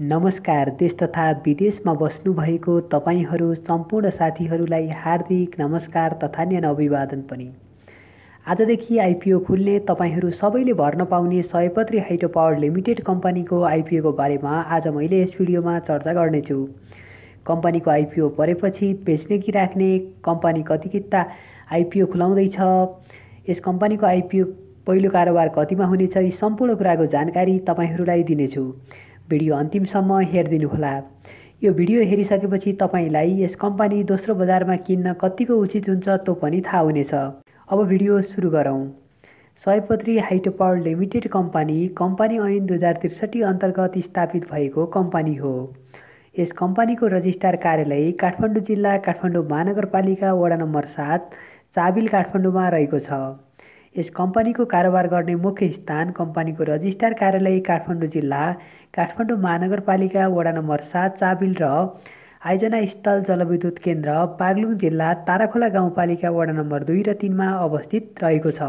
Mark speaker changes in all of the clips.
Speaker 1: नमस्कार देश तथा विदेशमा बस्नुभएको तपाईँहरू सम्पूर्ण साथीहरूलाई हार्दिक नमस्कार तथा न्यान अभिवादन पनि। आजदेखि आइपिओ खुल्ने तपाईँहरू सबैले भर्न पाउने सयपत्री हाइड्रो पावर लिमिटेड कम्पनीको आइपिओको बारेमा आज मैले यस भिडियोमा चर्चा गर्नेछु। कम्पनीको आइपिओ परेपछि बेच्ने कि राख्ने कम्पनी कति किता आइपिओ खुलाउँदैछ यस कम्पनीको आइपिओ पहिलो कारोबार कतिमा हुनेछ यी सम्पूर्ण कुराको जानकारी तपाईँहरूलाई दिनेछु। भिडियो अन्तिमसम्म हेरिदिनुहोला। यो भिडियो हेरिसकेपछि तपाईँलाई यस कम्पनी दोस्रो बजारमा किन्न कतिको उचित हुन्छ त्यो पनि थाहा हुनेछ। अब भिडियो सुरु गरौँ। सयपत्री हाइटोपावर लिमिटेड कम्पनी कम्पनी ऐन दुई हजार त्रिसठी अन्तर्गत स्थापित भएको कम्पनी हो। यस कम्पनीको रजिस्ट्रार कार्यालय काठमाडौँ जिल्ला काठमाडौँ महानगरपालिका वडा नम्बर सात चाबिल काठमाडौँमा रहेको छ। यस कम्पनीको कारोबार गर्ने मुख्य स्थान कम्पनीको रजिस्ट्रार कार्यालय काठमाडौँ जिल्ला काठमाडौँ महानगरपालिका वडा नम्बर सात चाबिल र आयोजना स्थल जलविद्युत केन्द्र बागलुङ जिल्ला ताराखोला गाउँपालिका वडा नम्बर दुई र तिनमा अवस्थित रहेको छ।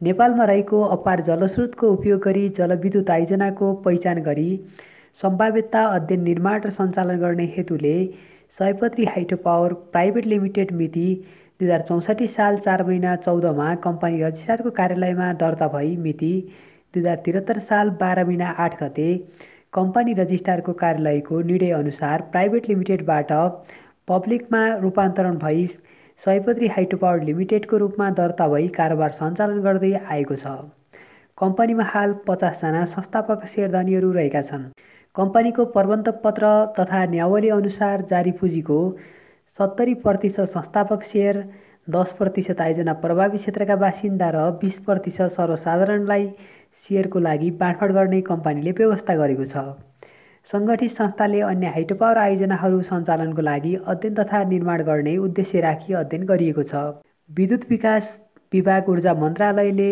Speaker 1: नेपालमा रहेको अपार जलस्रोतको उपयोग गरी जलविद्युत आयोजनाको पहिचान गरी सम्भाव्यता अध्ययन निर्माण र सञ्चालन गर्ने हेतुले सयपत्री हाइड्रो पावर प्राइभेट लिमिटेड मिति दुई हजार चौसठी साल चार महिना चौधमा कम्पनी रजिस्ट्रारको कार्यालयमा दर्ता भई मिति दुई हजार त्रिहत्तर साल बाह्र महिना आठ गते कम्पनी रजिस्ट्रारको कार्यालयको निर्णयअनुसार प्राइभेट लिमिटेडबाट पब्लिकमा रूपान्तरण भई सयपत्री हाइड्रो पावर लिमिटेडको रूपमा दर्ता भई कारोबार सञ्चालन गर्दै आएको छ। कम्पनीमा हाल पचासजना संस्थापक सेयरधनीहरू रहेका छन्। कम्पनीको प्रबन्ध पत्र तथा न्यावली अनुसार जारी पुँजीको सत्तरी प्रतिशत संस्थापक सेयर दस प्रतिशत आयोजना प्रभावी क्षेत्रका बासिन्दा र बिस प्रतिशत सर्वसाधारणलाई सेयरको लागि बाँडफाँड गर्ने कम्पनीले व्यवस्था गरेको छ। सङ्गठित संस्थाले अन्य हाइड्रोपावर आयोजनाहरू सञ्चालनको लागि अध्ययन तथा निर्माण गर्ने उद्देश्य राखी अध्ययन गरिएको छ। विद्युत विकास विभाग ऊर्जा मन्त्रालयले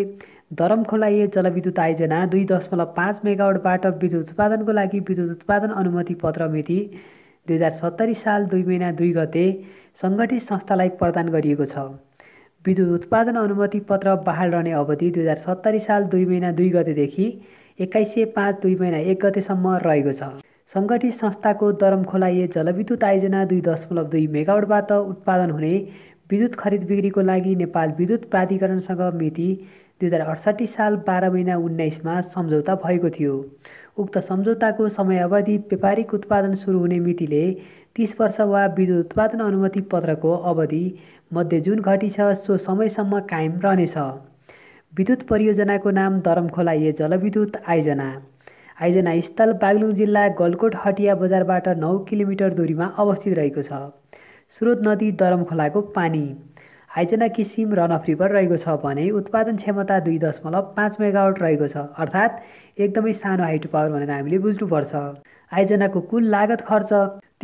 Speaker 1: दरम खोलाइए जलविद्युत आयोजना दुई दशमलव पाँच मेगावटबाट विद्युत उत्पादनको लागि विद्युत उत्पादन अनुमति पत्र मिति दुई हजार सत्तरी साल दुई महिना दुई गते सङ्गठित संस्थालाई प्रदान गरिएको छ। विद्युत उत्पादन अनुमति पत्र बहाल रहने अवधि दुई हजार सत्तरी साल दुई महिना दुई गतेदेखि एक्काइस सय पाँच दुई महिना एक गतेसम्म रहेको छ। सङ्गठित संस्थाको दरम खोलाइए जलविद्युत आयोजना दुई दशमलव दुई मेगावटबाट उत्पादन हुने विद्युत खरिद बिक्रीको लागि नेपाल विद्युत प्राधिकरणसँग मिति दुई हजार अडसट्ठी साल बाह्र महिना उन्नाइसमा सम्झौता भएको थियो। उक्त सम्झौताको समयावधि व्यापारिक उत्पादन सुरु हुने मितिले तिस वर्ष वा विद्युत उत्पादन अनुमति पत्रको अवधि मध्ये जुन घटी छ सो समयसम्म कायम रहनेछ। विद्युत परियोजनाको नाम दरमखोला ए जलविद्युत आयोजना। आयोजना स्थल बागलुङ जिल्ला गलकोट हटिया बजारबाट नौ किलोमिटर दूरीमा अवस्थित रहेको छ। स्रोत नदी दरमखोलाको पानी। आयोजना किसिम रनफ्रिपर रहेको छ भने उत्पादन क्षमता दुई दशमलव पाँच मेगावट रहेको छ अर्थात् एकदमै सानो हाइड्रो पावर भनेर हामीले बुझ्नुपर्छ। आयोजनाको कुल लागत खर्च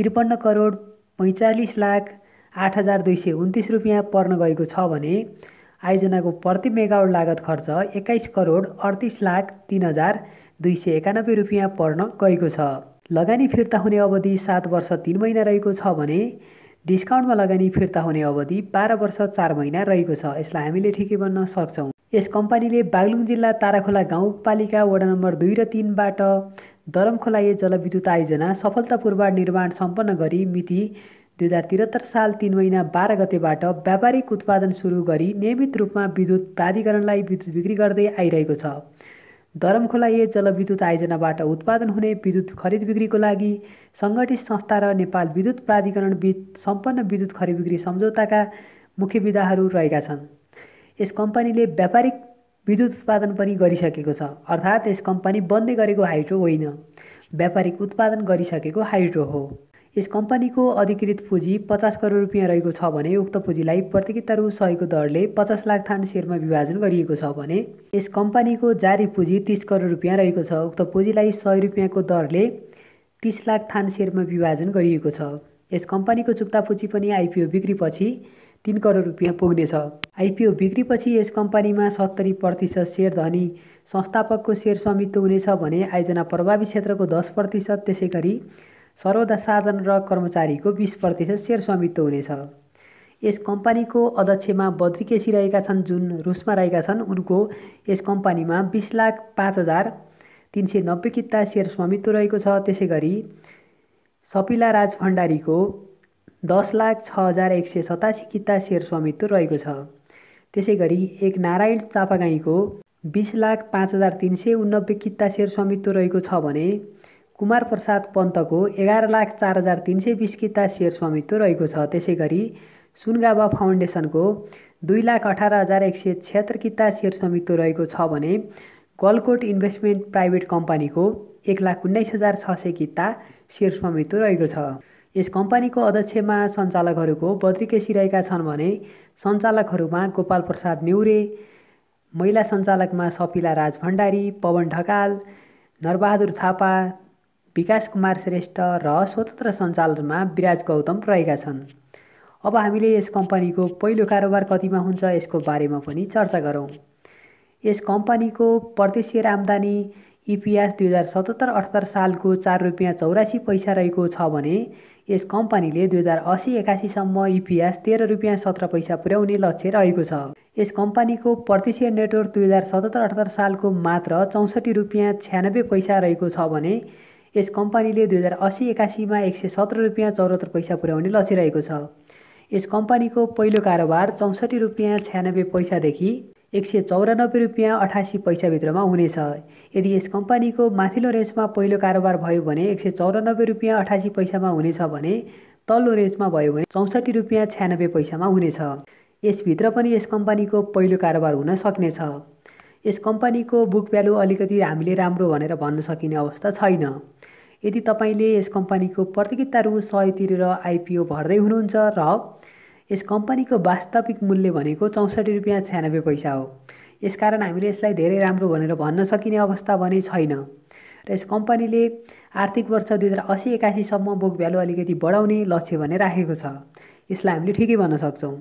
Speaker 1: त्रिपन्न करोड पैँचालिस लाख आठ हजार दुई सय उन्तिस रुपियाँ पर्न गएको छ भने आयोजनाको प्रति मेगावट लागत खर्च एक्काइस करोड अडतिस लाख तिन हजार दुई सय एकानब्बे रुपियाँ पर्न गएको छ। लगानी फिर्ता हुने अवधि सात वर्ष तिन महिना रहेको छ भने डिस्काउन्टमा लगानी फिर्ता हुने अवधि बाह्र वर्ष चार महिना रहेको छ। यसलाई हामीले ठिकै बन्न सक्छौँ। यस कम्पनीले बागलुङ जिल्ला ताराखोला गाउँपालिका वडा नम्बर दुई र तिनबाट दरमखोला ए जलविद्युत आयोजना सफलतापूर्वक निर्माण सम्पन्न गरी मिति दुई हजार त्रिहत्तर साल तिन महिना बाह्र गतेबाट व्यापारिक उत्पादन सुरु गरी नियमित रूपमा विद्युत प्राधिकरणलाई विद्युत बिक्री गर्दै आइरहेको छ। दरमखोला ए जलविद्युत आयोजनाबाट उत्पादन हुने विद्युत खरिद बिक्रीको लागि सङ्गठित संस्था र नेपाल विद्युत प्राधिकरण बिच सम्पन्न विद्युत खरिद बिक्री सम्झौताका मुख्य विधाहरू रहेका छन्। यस कम्पनीले व्यापारिक विद्युत उत्पादन पनि गरिसकेको छ अर्थात् यस कम्पनी बन्दै गरेको हाइड्रो होइन। व्यापारिक उत्पादन गरिसकेको हाइड्रो हो। यस कम्पनीको अधिकृत पुँजी पचास करोड रुपियाँ रहेको छ भने उक्त पुँजीलाई प्रतियोगिता रु सयको दरले पचास लाख थान सेयरमा विभाजन गरिएको छ भने यस कम्पनीको जारी पुँजी तिस करोड रुपियाँ रहेको छ। उक्त पुँजीलाई सय रुपियाँको दरले तिस लाख थान सेयरमा विभाजन गरिएको छ। यस कम्पनीको चुक्ता पुँजी पनि आइपिओ बिक्रीपछि तिन करोड रुपियाँ पुग्नेछ। आइपिओ बिक्रीपछि यस कम्पनीमा सत्तरी प्रतिशत सेयर धनी संस्थापकको सेयर स्वामित्व हुनेछ भने आयोजना प्रभावित क्षेत्रको दस प्रतिशत त्यसै गरी साधन र कर्मचारीको बिस प्रतिशत सेयर स्वामित्व हुनेछ। यस कम्पनीको अध्यक्षमा बद्री रहेका छन् जुन रुसमा रहेका छन् उनको यस कम्पनीमा बिस लाख पाँच हजार तिन सय नब्बे किता सेयर स्वामित्व रहेको छ। त्यसै गरी सपिला राज भण्डारीको दस लाख छ हजार एक सय सतासी किता सेयर स्वामित्व रहेको छ। त्यसै गरी एक नारायण चापागाईको बिस लाख पाँच हजार तिन सय उन्नब्बे किता सेयर स्वामित्व रहेको छ भने कुमार प्रसाद पन्तको एघार लाख चार हजार तिन सय बिस किता सेयर स्वामित्व रहेको छ। त्यसै गरी सुनगाबा फाउन्डेसनको दुई लाख अठार हजार एक सय छ्यात्तर किता सेयर स्वामित्व रहेको छ भने गलकोट इन्भेस्टमेन्ट प्राइभेट कम्पनीको एक लाख उन्नाइस हजार छ सय किता सेयर स्वामित्व रहेको छ। यस कम्पनीको अध्यक्षमा सञ्चालकहरूको बद्रिकेसी रहेका छन् भने सञ्चालकहरूमा गोपाल प्रसाद न्यौरे महिला सञ्चालकमा सपिला राज भण्डारी पवन ढकाल नरबहादुर थापा विकास कुमार श्रेष्ठ र स्वतन्त्र सञ्चालनमा विराज गौतम रहेका छन्। अब हामीले यस कम्पनीको पहिलो कारोबार कतिमा हुन्छ यसको बारेमा पनि चर्चा गरौँ। यस कम्पनीको प्रति सेयर आम्दानी इपिएस दुई हजार सतहत्तर अठहत्तर सालको चार रुपियाँ चौरासी पैसा रहेको छ भने यस कम्पनीले दुई हजार असी एकासीसम्म इपिएस तेह्र रुपियाँ सत्र पैसा पुर्याउने लक्ष्य रहेको छ। यस कम्पनीको प्रति सेयर नेटवर्क दुई हजार सतहत्तर अठहत्तर सालको मात्र चौसठी रुपियाँ छ्यानब्बे पैसा रहेको छ भने यस कम्पनीले दुई हजार असी एकासीमा एक सय सत्र रुपियाँ चौहत्तर पैसा पुर्याउने लक्ष्य रहेको छ। यस कम्पनीको पहिलो कारोबार चौसठी रुपियाँ छ्यानब्बे पैसादेखि एक सय चौरानब्बे रुपियाँ अठासी पैसाभित्रमा हुनेछ। यदि यस कम्पनीको माथिल्लो रेन्जमा पहिलो कारोबार भयो भने एक सय चौरानब्बे रुपियाँ अठासी पैसामा हुनेछ भने तल्लो रेन्जमा भयो भने चौसठी रुपियाँ छ्यानब्बे पैसामा हुनेछ। यसभित्र पनि यस कम्पनीको पहिलो कारोबार हुन सक्नेछ। यस कम्पनीको बुक भ्यालु अलिकति हामीले राम्रो भनेर भन्न सकिने अवस्था छैन। यदि तपाईँले यस कम्पनीको प्रतियोगिता रु सय तिरेर आइपिओ भर्दै हुनुहुन्छ र यस कम्पनीको वास्तविक मूल्य भनेको चौसठी रुपियाँ छ्यानब्बे पैसा हो यसकारण हामीले यसलाई धेरै राम्रो भनेर भन्न सकिने अवस्था भने छैन। र यस कम्पनीले आर्थिक वर्ष दुई हजार असी एकासीसम्म बुक भ्यालु अलिकति बढाउने लक्ष्य भने राखेको छ यसलाई हामीले ठिकै भन्न सक्छौँ।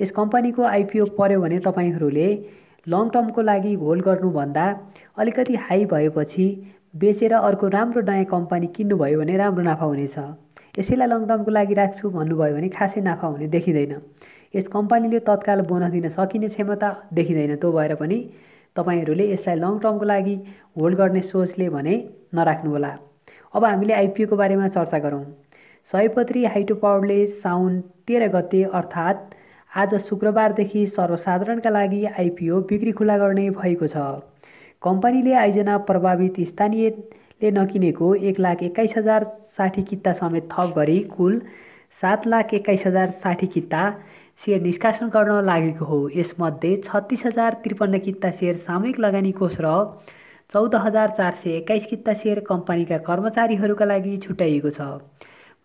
Speaker 1: यस कम्पनीको आइपिओ पऱ्यो भने तपाईँहरूले लङ टर्मको लागि होल्ड गर्नुभन्दा अलिकति हाई भएपछि बेचेर अर्को राम्रो नयाँ कम्पनी किन्नुभयो भने राम्रो नाफा हुनेछ यसैलाई लङ टर्मको लागि राख्छु भन्नुभयो भने खासै नाफा हुने देखिँदैन। यस कम्पनीले तत्काल बोनस दिन सकिने क्षमता देखिँदैन। त्यो भएर पनि तपाईँहरूले यसलाई लङ टर्मको लागि होल्ड गर्ने सोचले भने नराख्नुहोला। अब हामीले आइपिओको बारेमा चर्चा गरौँ। सयपत्री हाइटो पावरले साउन तेह्र गते अर्थात् आज शुक्रबारदेखि सर्वसाधारणका लागि आइपिओ बिक्री खुला गर्ने भएको छ। कम्पनीले आइजना प्रभावित स्थानीयले नकिनेको एक लाख एक्काइस हजार साठी किता समेत थप गरी कुल सात लाख एक्काइस हजार साठी किता सेयर निष्कासन गर्न लागेको हो। यसमध्ये छत्तिस हजार त्रिपन्न किता सेयर सामूहिक लगानी कोष र चौध हजार चार सय एक्काइस किता सेयर कम्पनीका कर्मचारीहरूका लागि छुट्याइएको छ।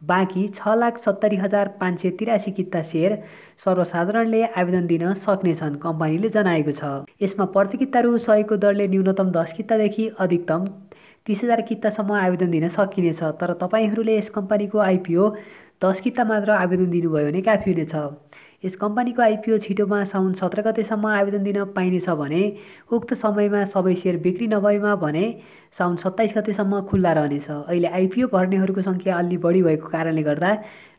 Speaker 1: बाँकी छ लाख सत्तरी हजार पाँच सय तिरासी किता सेयर सर्वसाधारणले आवेदन दिन सक्नेछन् कम्पनीले जनाएको छ। यसमा प्रति किता रु सयको दरले न्यूनतम दस कितादेखि अधिकतम तिस हजार कितासम्म आवेदन दिन सकिनेछ तर तपाईँहरूले यस कम्पनीको आइपिओ दस किता मात्र आवेदन दिनुभयो भने काफी हुनेछ। यस कम्पनीको आइपिओ छिटोमा साउन सत्र गतेसम्म आवेदन दिन पाइनेछ भने उक्त समयमा सबै सेयर बिक्री नभएमा भने साउन सत्ताइस गतेसम्म खुल्ला रहनेछ। अहिले आइपिओ भर्नेहरूको सङ्ख्या अलि बढी भएको कारणले गर्दा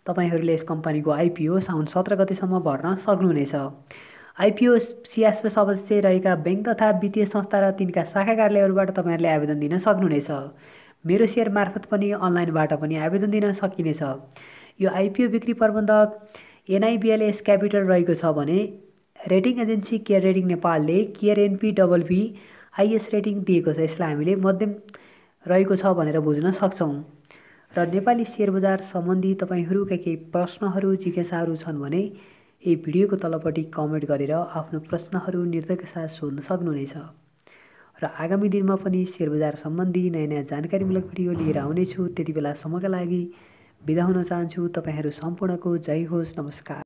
Speaker 1: तपाईँहरूले यस कम्पनीको आइपिओ साउन सत्र गतेसम्म भर्न सक्नुहुनेछ। आइपिओ सियासमा सदस्य रहेका ब्याङ्क तथा वित्तीय संस्था र तिनका शाखा कार्यालयहरूबाट तपाईँहरूले आवेदन दिन सक्नुहुनेछ। मेरो सेयर मार्फत पनि अनलाइनबाट पनि आवेदन दिन सकिनेछ। यो आइपिओ बिक्री प्रबन्धक एनआइबिएलएस क्यापिटल रहेको छ भने रेटिङ एजेन्सी केयर रेटिङ नेपालले CARE NP double B IS rating दिएको छ। यसलाई हामीले मध्यम रहेको छ भनेर बुझ्न सक्छौँ। र नेपाली सेयर बजार सम्बन्धी तपाईँहरूका केही प्रश्नहरू जिज्ञासाहरू छन् भने यी भिडियोको तलपट्टि कमेन्ट गरेर आफ्नो प्रश्नहरू निर्धयका साथ सोध्न सक्नुहुनेछ। र आगामी दिनमा पनि सेयर बजार सम्बन्धी नयाँ नयाँ जानकारीमूलक भिडियो लिएर आउनेछु। त्यति बेलासम्मका लागि बिदा हुन चाहन्छु तपाईँहरू सम्पूर्णको जय होस् नमस्कार।